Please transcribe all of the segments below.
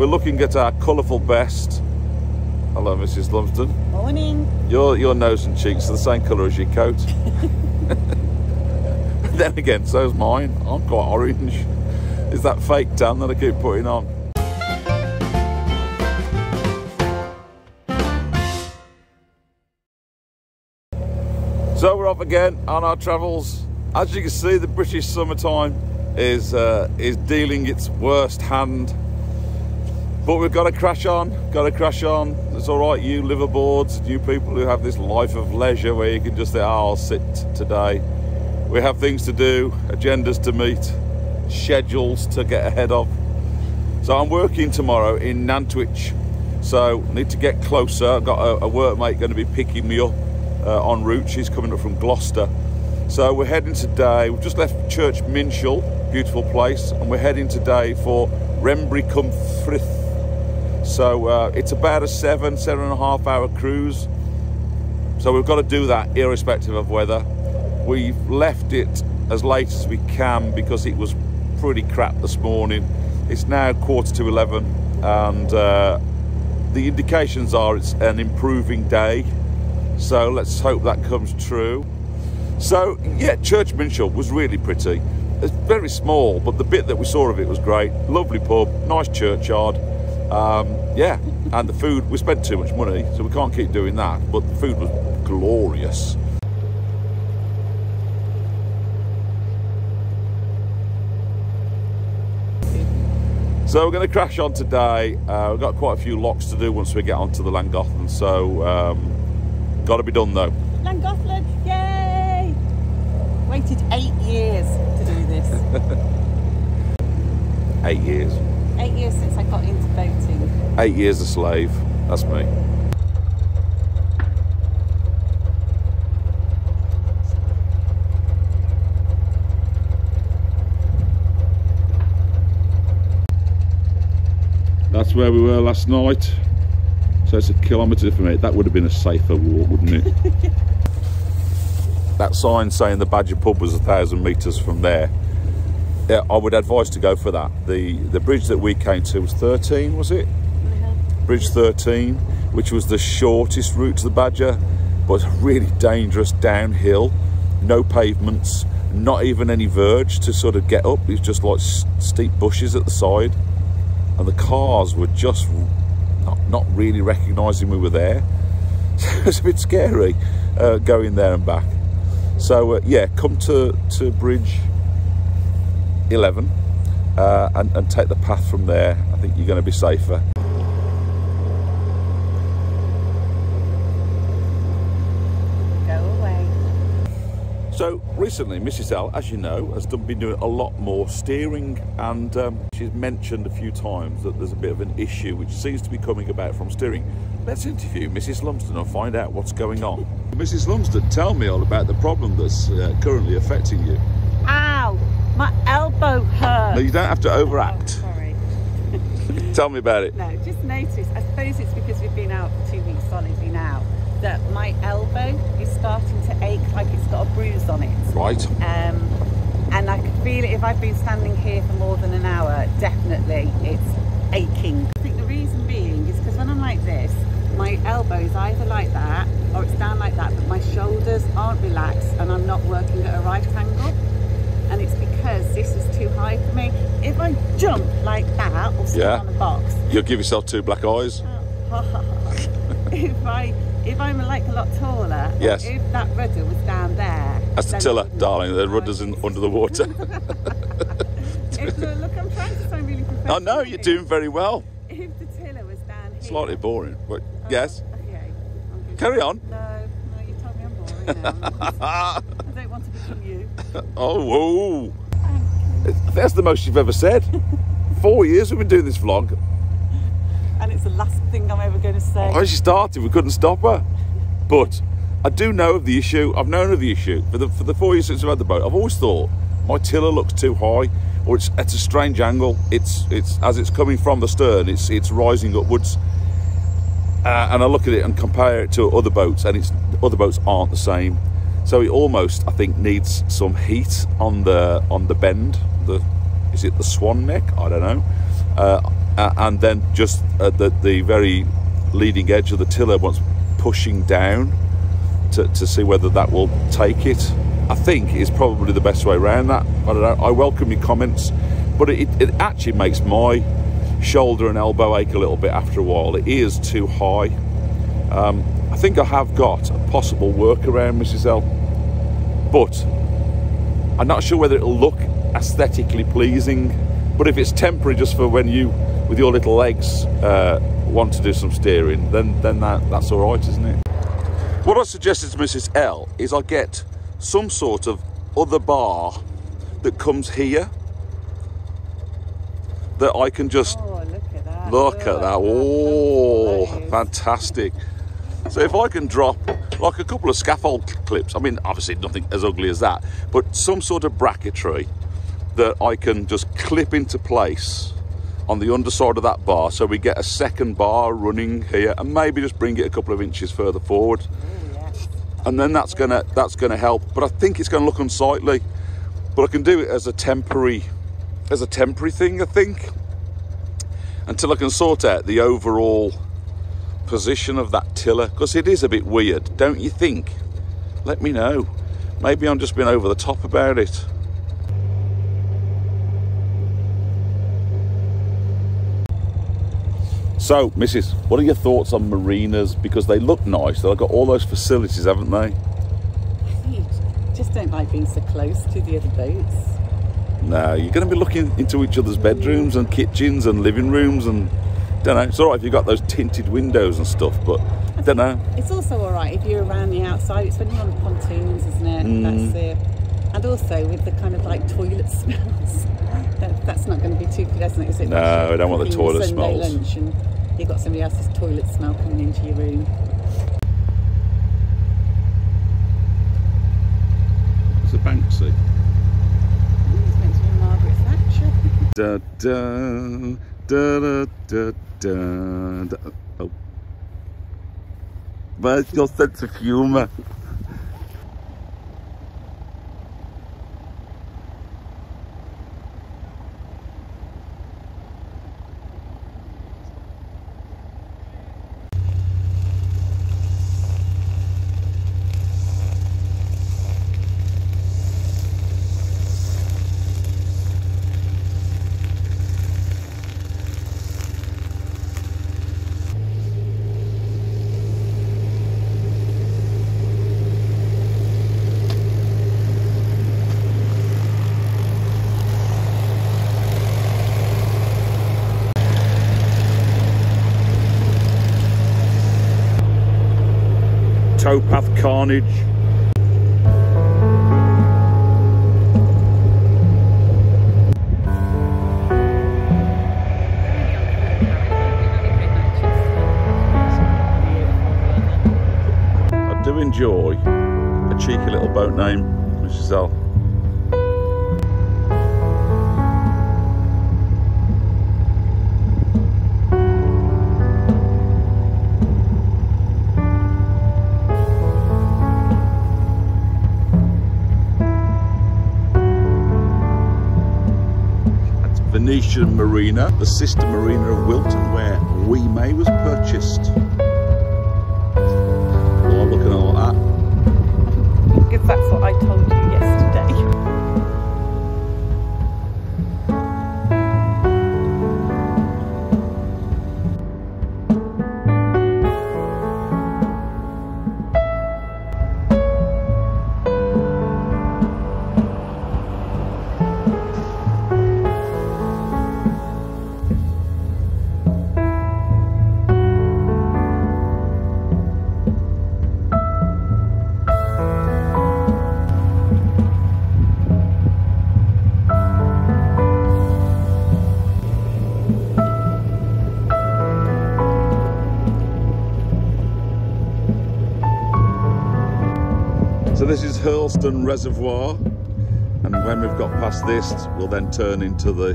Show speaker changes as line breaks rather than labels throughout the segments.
we're looking at our colourful best. Hello, Mrs. Lumsden.
Morning.
Your your nose and cheeks are the same colour as your coat. then again, so's mine. I'm quite orange. Is that fake tan that I keep putting on? So we're off again on our travels. As you can see, the British summertime is uh, is dealing its worst hand. But we've got to crash on, got to crash on. It's all right, you liveaboards, you people who have this life of leisure where you can just say, oh, I'll sit today. We have things to do, agendas to meet, schedules to get ahead of. So I'm working tomorrow in Nantwich. So need to get closer. I've got a, a workmate going to be picking me up uh, en route. She's coming up from Gloucester. So we're heading today. We've just left Church Minshull, beautiful place, and we're heading today for Wrenbury cum Frith. So uh, it's about a seven, seven and a half hour cruise. So we've got to do that irrespective of weather. We've left it as late as we can because it was pretty crap this morning. It's now quarter to 11 and uh, the indications are it's an improving day. So let's hope that comes true. So yeah, Church Minshull was really pretty. It's very small, but the bit that we saw of it was great. Lovely pub, nice churchyard. Um, yeah, and the food, we spent too much money, so we can't keep doing that, but the food was glorious. So we're going to crash on today. Uh, we've got quite a few locks to do once we get onto the Llangollen, so um, got to be done though.
Llangollen, yay! Waited eight years to do this.
Eight years.
Eight years since I got into boating.
Eight years a slave. That's me. That's where we were last night. So it's a kilometre from it. That would have been a safer walk, wouldn't it? that sign saying the Badger pub was a thousand metres from there. Yeah, I would advise to go for that. The the bridge that we came to was 13, was it? Bridge 13, which was the shortest route to the Badger, but really dangerous downhill, no pavements, not even any verge to sort of get up. It's just like s- steep bushes at the side, and the cars were just not, not really recognising we were there. So it was a bit scary uh, going there and back. So uh, yeah, come to to Bridge 11 uh, and, and take the path from there. I think you're going to be safer. So recently, Mrs. L, as you know, has done, been doing a lot more steering, and um, she's mentioned a few times that there's a bit of an issue which seems to be coming about from steering. Let's interview Mrs. Lumsden and find out what's going on. Mrs. Lumsden, tell me all about the problem that's uh, currently affecting you.
Elbow hurts.
No, you don't have to overact.
Oh, sorry.
Tell me about it.
No, just notice. I suppose it's because we've been out for two weeks solidly now that my elbow is starting to ache like it's got a bruise on it.
Right.
Um, and I can feel it if I've been standing here for more than an hour. Definitely, it's aching. I think the reason being is because when I'm like this, my elbow is either like that or it's down like that, but my shoulders aren't relaxed and I'm not working at a right angle. And it's because this is too high for me. If I jump like that or sit
Yeah.
on a box,
You'll give yourself two black eyes.
if I if I'm like a lot taller,
Yes.
if that rudder was down there,
That's the tiller, darling. The rudder's in, under the water.
If, look, look, I'm trying to sound really professional.
I know you're doing very well.
If the tiller was down here.
Slightly boring, but
Oh,
yes.
Okay.
Carry on.
No, no, you told me I'm boring now. I don't want to become you.
Oh, whoa. That's the most you've ever said. Four years we've been doing this vlog.
And it's the last thing I'm ever going to say.
When she started, we couldn't stop her. But I do know of the issue. I've known of the issue for the for the four years since I've had the boat. I've always thought my tiller looks too high, or it's at a strange angle. It's it's as it's coming from the stern. It's it's rising upwards. Uh, and I look at it and compare it to other boats, and it's other boats aren't the same. So it almost, I think, needs some heat on the on the bend. The is it the swan neck? I don't know. Uh, and then just at the, the very leading edge of the tiller once pushing down to, to see whether that will take it. I think is probably the best way around that. I don't know. I welcome your comments, but it, it actually makes my shoulder and elbow ache a little bit after a while. It is too high. Um, I think I have got a possible workaround, Mrs. L, but I'm not sure whether it'll look aesthetically pleasing. But if it's temporary, just for when you, with your little legs, uh, want to do some steering, then then that that's all right, isn't it? What I suggested to Mrs. L is I get some sort of other bar that comes here that I can just
Oh, look at that.
look at that. Oh, fantastic. So if I can drop like a couple of scaffold clips, I mean, obviously nothing as ugly as that, but some sort of bracketry that I can just clip into place on the underside of that bar. So we get a second bar running here and maybe just bring it a couple of inches further forward.
Yes.
and then that's gonna that's gonna help. But i think it's gonna look unsightly. But i can do it as a temporary as a temporary thing i think. Until i can sort out the overall position of that tiller. Because it is a bit weird don't you think? Let me know. Maybe i'm just being over the top about it so mrs what are your thoughts on marinas because they look nice they've got all those facilities haven't they
You just don't like being so close to the other boats.
No, you're going to be looking into each other's bedrooms and kitchens and living rooms and don't know. It's all right if you've got those tinted windows and stuff, but I don't know.
It's also all right if you're around the outside. It's when you're on pontoons, isn't it?
Mm.
That's it. And also with the kind of like toilet smells. that, that's not going to be too pleasant, is it?
No, I don't want the toilet
Sunday
smells.
Lunch and you've got somebody else's toilet smell coming into your room.
It's a Banksy.
It's meant to be Margaret Thatcher.
Da da da da da da. da. Oh. Where's your sense of humour? Towpath carnage. I do enjoy a cheeky little boat name, Mrs. L. Marina, the sister marina of Wilton, where Wee May was purchased. Oh, looking at all that.
Because that's what I told you yesterday.
Hurleston Reservoir, and when we've got past this, we'll then turn into the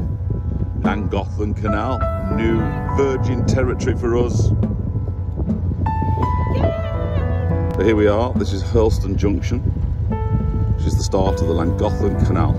Llangollen Canal, new virgin territory for us. So here we are, this is Hurleston Junction, which is the start of the Llangollen Canal.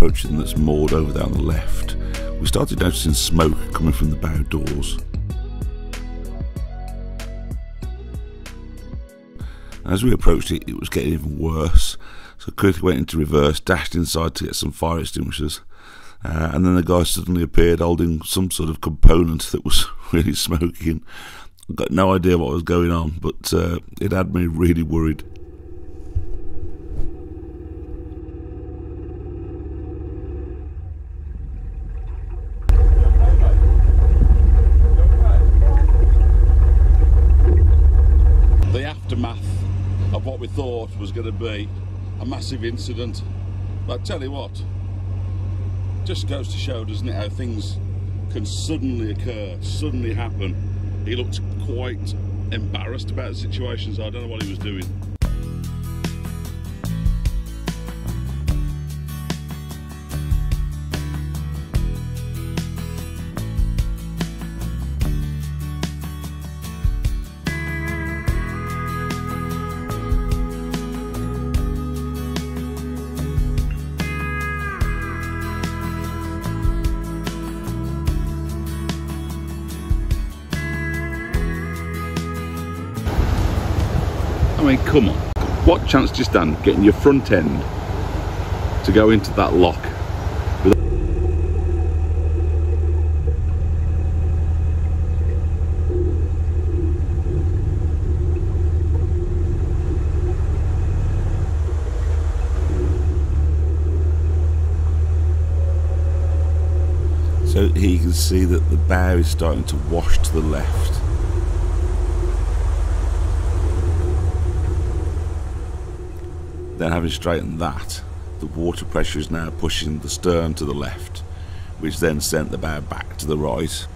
Approaching that's moored over there on the left. We started noticing smoke coming from the bow doors. As we approached it, it was getting even worse. So quickly went into reverse, dashed inside to get some fire extinguishers. Uh, and then the guy suddenly appeared holding some sort of component that was really smoking. Got no idea what was going on, but uh, it had me really worried. The aftermath of what we thought was going to be a massive incident. But I tell you what, just goes to show, doesn't it, how things can suddenly occur, suddenly happen. He looked quite embarrassed about the situation, so I don't know what he was doing. Come on. What chance do you stand getting your front end to go into that lock? So here you can see that the bow is starting to wash to the left. Then having straightened that, the water pressure is now pushing the stern to the left, which then sent the bow back to the right.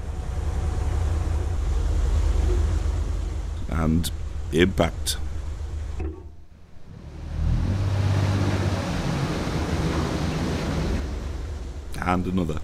And impact. And another.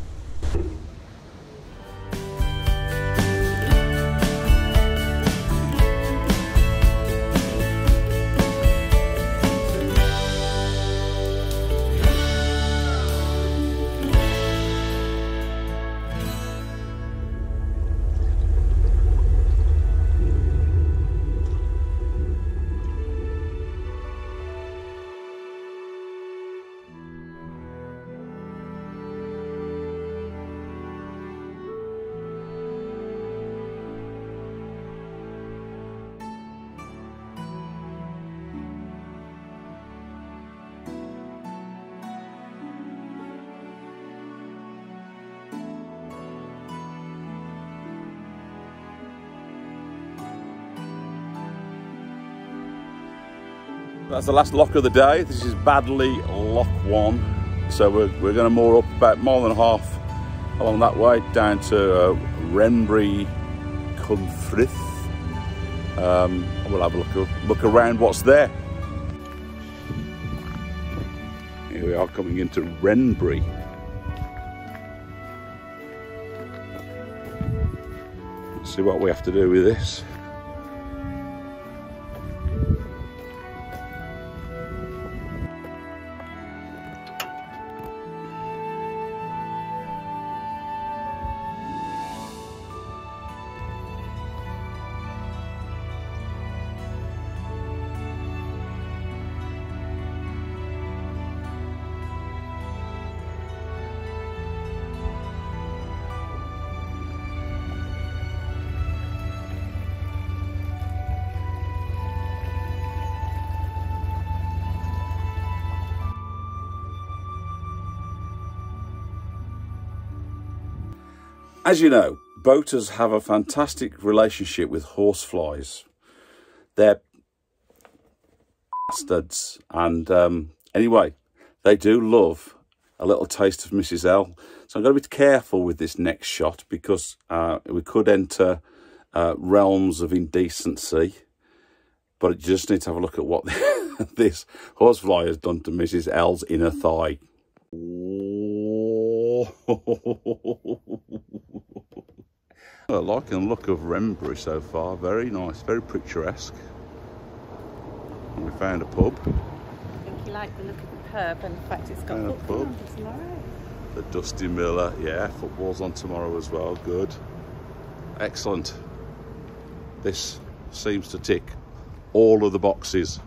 That's the last lock of the day. This is Baddiley Lock 1. So we're, we're going to moor up about a mile and a half along that way down to uh, Wrenbury cum Frith. Um, we'll have a look, look around what's there. Here we are coming into Wrenbury. See what we have to do with this. As you know, boaters have a fantastic relationship with horseflies. They're bastards. And um, anyway, they do love a little taste of Mrs. L. So I'm going to be careful with this next shot because uh, we could enter uh, realms of indecency. But you just need to have a look at what this horsefly has done to Mrs. L's inner thigh. I like the look of Wrenbury so far. Very nice, very picturesque. And we found a pub.
I think you like the look of the pub and in fact it's got football
pub.
on tomorrow.
The Dusty Miller, yeah, football's on tomorrow as well. Good. Excellent. This seems to tick all of the boxes.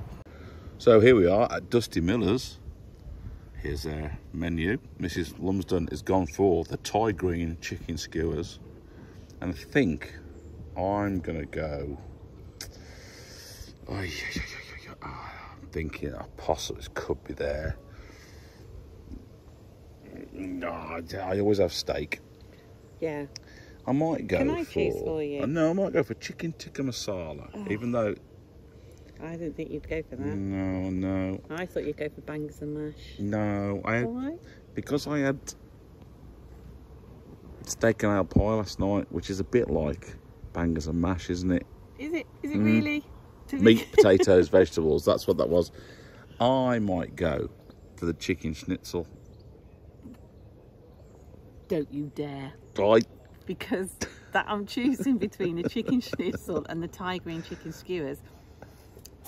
So here we are at Dusty Miller's. Here's their menu. Mrs. Lumsden has gone for the Thai green chicken skewers. And I think I'm going to go. Oh, yeah, yeah, yeah, yeah. Ah, I'm thinking a possum could be there. No, I always have steak.
Yeah.
I might go
Can I
for.
choose for you? Oh.
Uh, No, I might go for chicken tikka masala. Even though,
I didn't think you'd go for that.
no, no,
I thought you'd go for bangers and mash.
no. I
Why?
because I had steak and ale pie last night, which is a bit like bangers and mash, isn't it?
Is it? Is it
Mm.
really?
Meat, potatoes, vegetables. That's what that was. I might go for the chicken schnitzel.
Don't you dare.
I
Because that I'm choosing between a chicken schnitzel and the Thai green chicken skewers.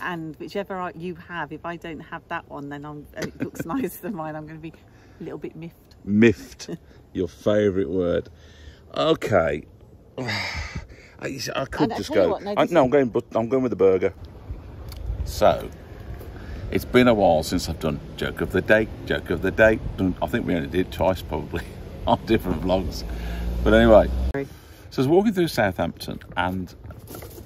And whichever you have, if I don't have that one, then I'm, it looks nicer than mine, I'm going to be a little bit miffed.
miffed. your favourite word. Okay. I, I could
I
just go.
what, no,
I, no, I'm going. But I'm going with the burger. So, it's been a while since I've done joke of the day. Joke of the day. I think we only did twice, probably, on different vlogs. But anyway, so I was walking through Southampton and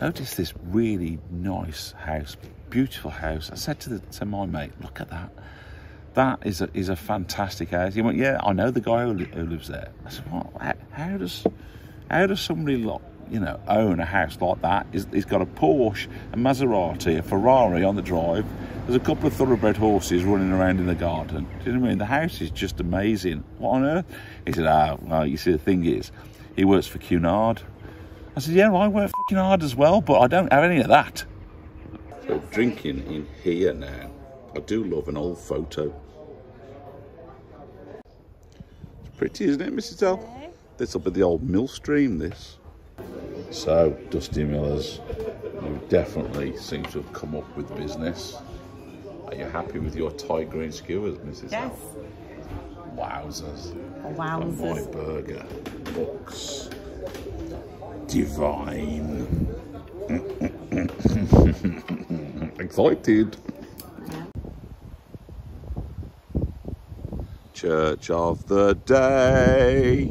noticed this really nice house, beautiful house. I said to the, to my mate, "Look at that." that is a, is a fantastic house. He went, yeah, I know the guy who, li- who lives there. I said, what? How, does how does somebody lo you know own a house like that? He's, he's got a Porsche, a Maserati, a Ferrari on the drive. There's a couple of thoroughbred horses running around in the garden. Do you know what I mean? The house is just amazing. What on earth? He said, ah, well, you see, the thing is, he works for Cunard. I said, yeah, well, I work for Cunard as well, but I don't have any of that. So drinking in here now. I do love an old photo. It's pretty, isn't it, Mrs. L? This will be the old mill stream, this. So, Dusty Millers, you definitely seem to have come up with business. Are you happy with your Thai green skewers, Mrs.
Yes.
L? Wowzers. And my
Wowzers.
burger looks divine. Excited. Church of the Day.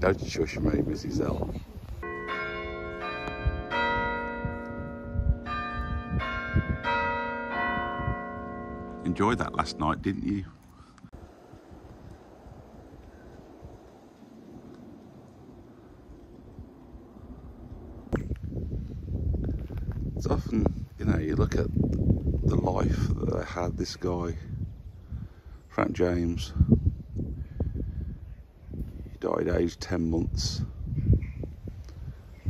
Don't shush me, Mrs. L. Enjoyed that last night, didn't you? It's often, you know, you look at the life that they had, this guy, Frank James. He died aged 10 months.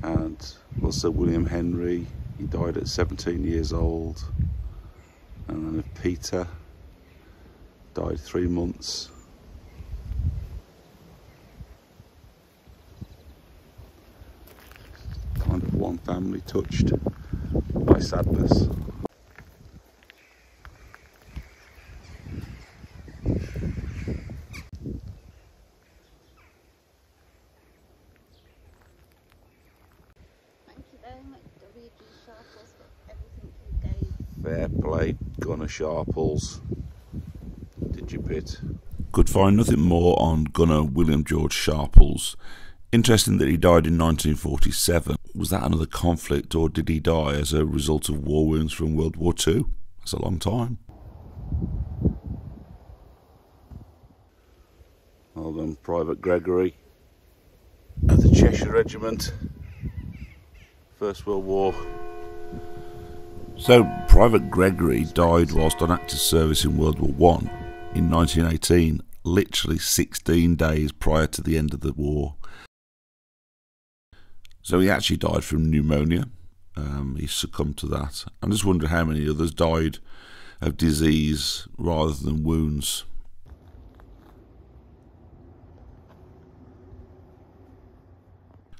And also William Henry, he died at 17 years old. And then Peter died three months. Kind of one family touched by sadness.
Thank you very much, W.G. Sharples, for everything you gave.
Fair play, Gunner Sharples. Did you bit? Could find nothing more on gunner William George Sharples. Interesting that he died in 1947. Was that another conflict, or did he die as a result of war wounds from World War II? That's a long time. Well done, Private Gregory of the Cheshire Regiment. First World War. So, Private Gregory died whilst on active service in World War One in 1918, literally 16 days prior to the end of the war. So he actually died from pneumonia. Um, he succumbed to that. I'm just wondering how many others died of disease rather than wounds.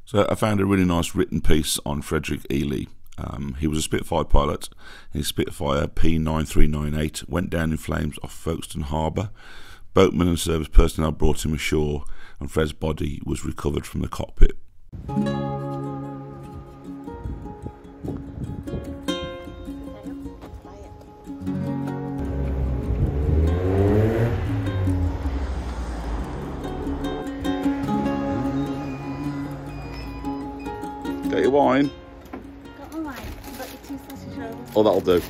So I found a really nice written piece on Frederick Ely Um, he was a Spitfire pilot. His Spitfire P9398 went down in flames off Folkestone Harbour. Boatmen and service personnel brought him ashore, and Fred's body was recovered from the cockpit. Get your wine. Oh, that'll do.